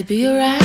to be around.